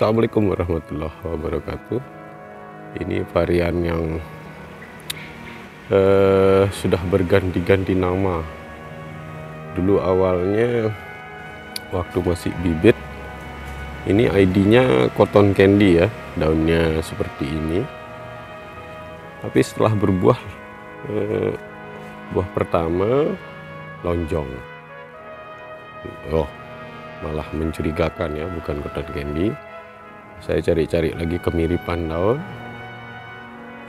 Assalamualaikum warahmatullahi wabarakatuh. Ini varian yang eh, sudah berganti-ganti nama. Dulu awalnya waktu masih bibit, ini ID-nya cotton candy ya, daunnya seperti ini. Tapi setelah berbuah, eh, buah pertama lonjong. Oh, malah mencurigakan ya, bukan cotton candy saya cari-cari lagi kemiripan daun.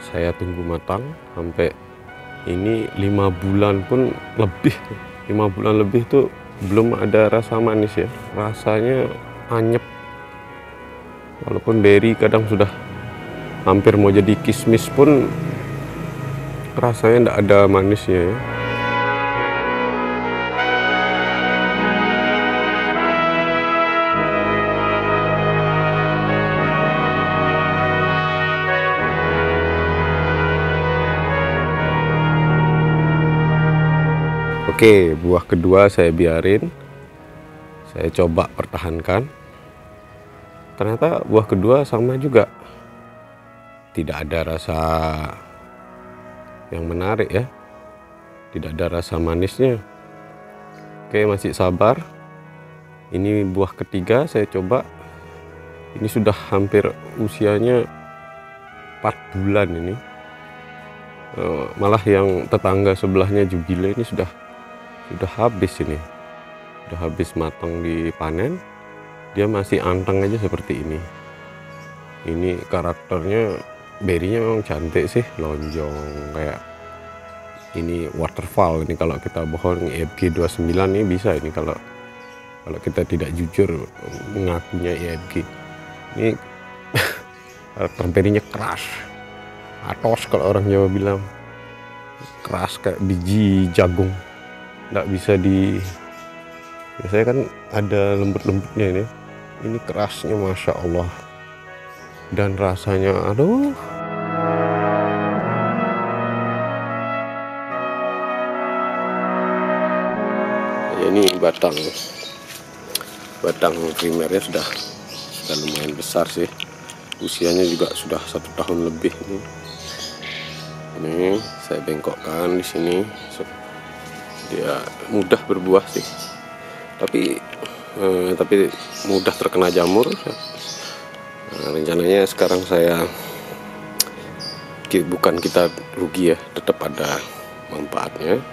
Saya tunggu matang sampai ini lima bulan pun lebih. Lima bulan lebih tuh belum ada rasa manis ya. Rasanya anyep. Walaupun berry kadang sudah hampir mau jadi kismis pun rasanya tidak ada manisnya ya Oke, buah kedua saya biarin. Saya coba pertahankan. Ternyata buah kedua sama juga. Tidak ada rasa yang menarik ya. Tidak ada rasa manisnya. Oke, masih sabar. Ini buah ketiga saya coba. Ini sudah hampir usianya 4 bulan ini. Eh, malah yang tetangga sebelahnya Jubile ini sudah sudah habis ini. Sudah habis matang dipanen dia masih anteng aja seperti ini. Ini karakternya berinya memang cantik sih lonjong kayak ini waterfall ini kalau kita bohong. EFG 29 ini bisa ini kalau kalau kita tidak jujur mengakunya EFG ini karakter berinya keras. Atos kalau orang Jawa bilang. Keras kayak biji jagung nggak bisa di biasanya kan ada lembut-lembutnya ini. Ini kerasnya masya Allah. Dan rasanya aduh. Ya, ini batang. Batang primernya sudah sudah lumayan besar sih. Usianya juga sudah satu tahun lebih. Ini ini saya bengkokkan di sini dia mudah berbuah sih. Tapi eh, tapi mudah terkena jamur. Nah, rencananya sekarang saya bukan kita rugi ya tetap ada manfaatnya.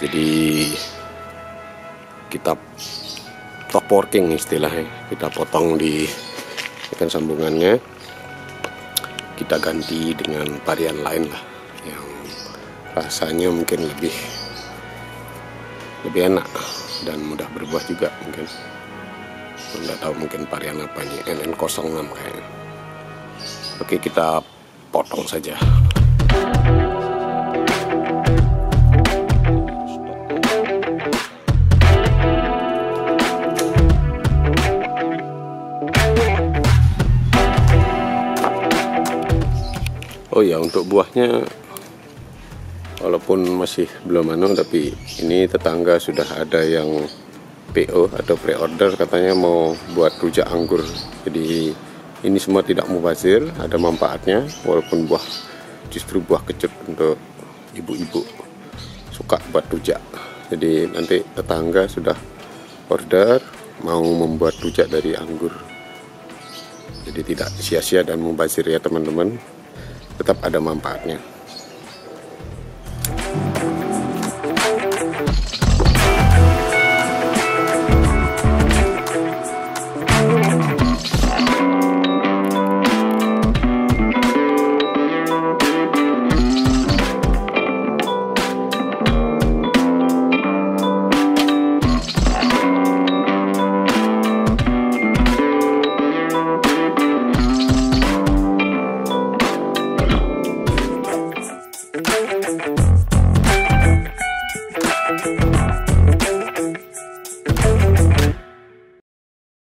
Jadi kita top working istilahnya. Kita potong di ikan sambungannya. Kita ganti dengan varian lain lah yang rasanya mungkin lebih lebih enak dan mudah berbuah juga mungkin. Nggak tahu mungkin varian apa nih NN06 kayaknya. Oke kita potong saja. Oh ya untuk buahnya walaupun masih belum anu tapi ini tetangga sudah ada yang PO atau pre-order katanya mau buat rujak anggur. Jadi ini semua tidak mubazir ada manfaatnya walaupun buah justru buah kecut untuk ibu-ibu suka buat rujak. Jadi nanti tetangga sudah order mau membuat rujak dari anggur. Jadi tidak sia-sia dan mubazir ya teman-teman. Tetap ada manfaatnya.